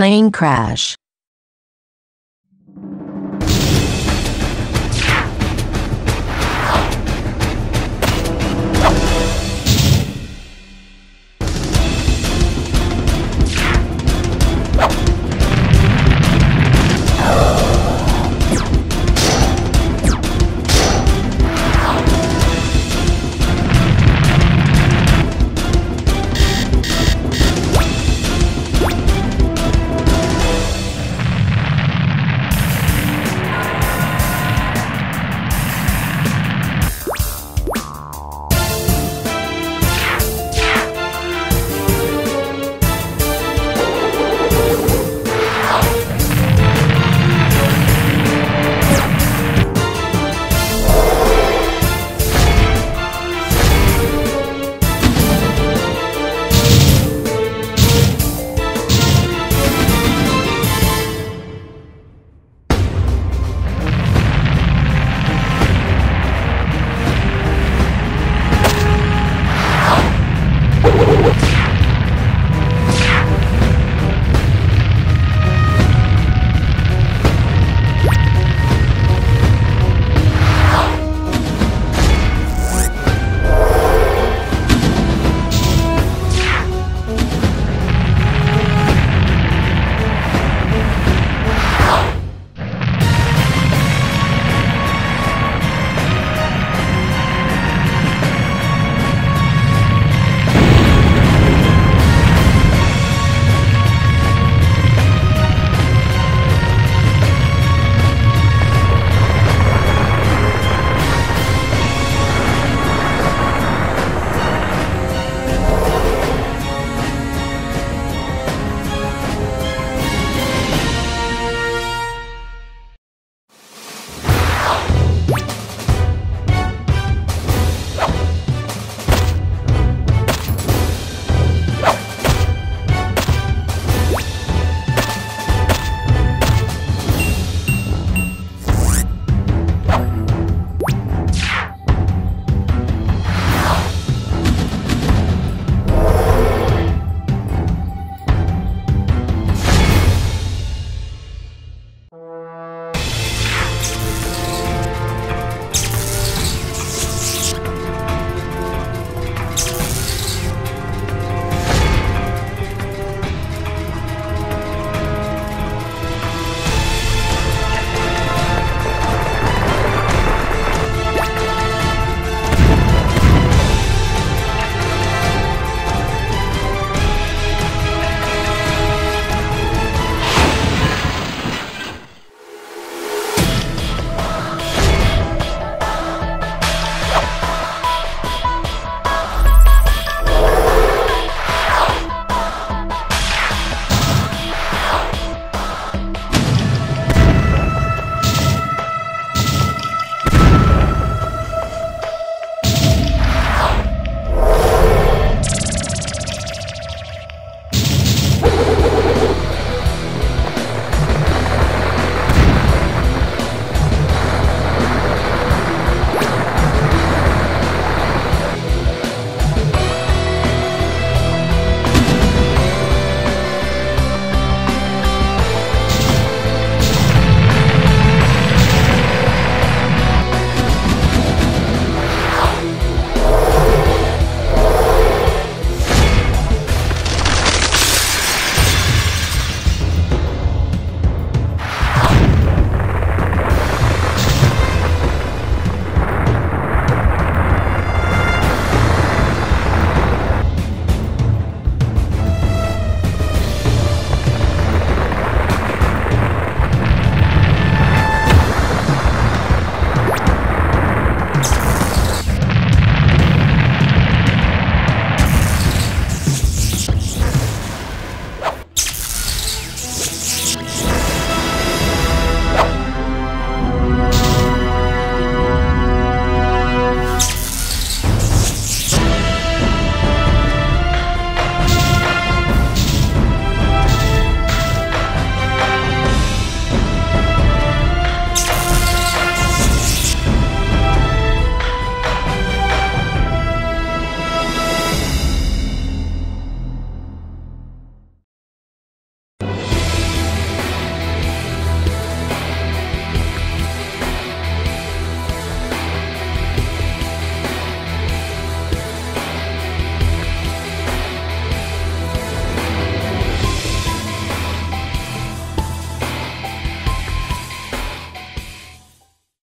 Plane crash.